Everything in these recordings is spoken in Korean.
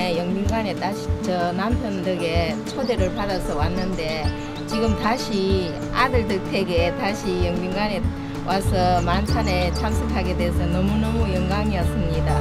네, 영빈관에 다시 저 남편 덕에 초대를 받아서 왔는데 지금 다시 아들 덕택에 다시 영빈관에 와서 만찬에 참석하게 돼서 너무너무 영광이었습니다.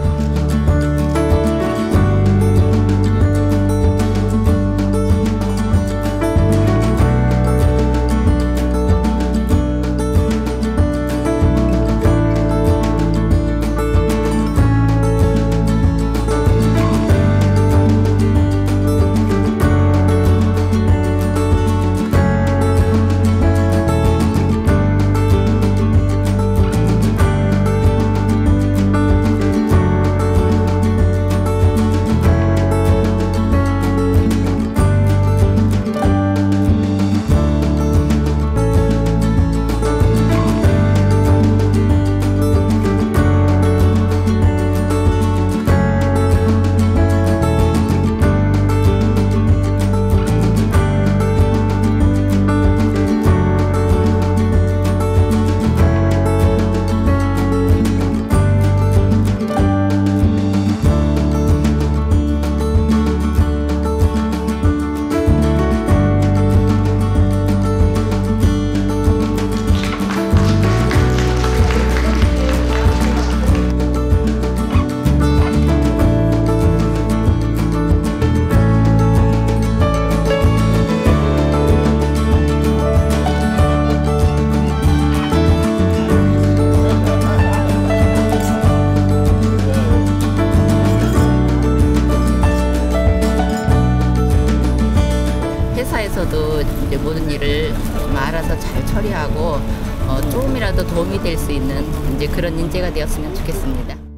회사에서도 이제 모든 일을 좀 알아서 잘 처리하고 어, 조금이라도 도움이 될 수 있는 이제 그런 인재가 되었으면 좋겠습니다.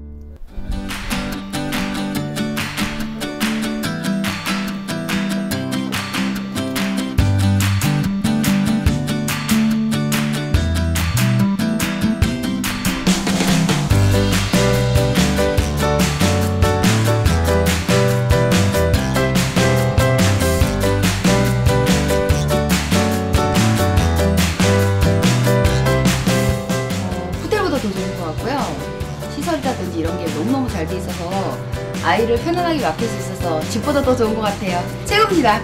시설이라든지 이런 게 너무너무 잘 돼 있어서 아이를 편안하게 맡길 수 있어서 집보다 더 좋은 것 같아요. 최고입니다.